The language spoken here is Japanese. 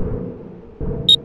you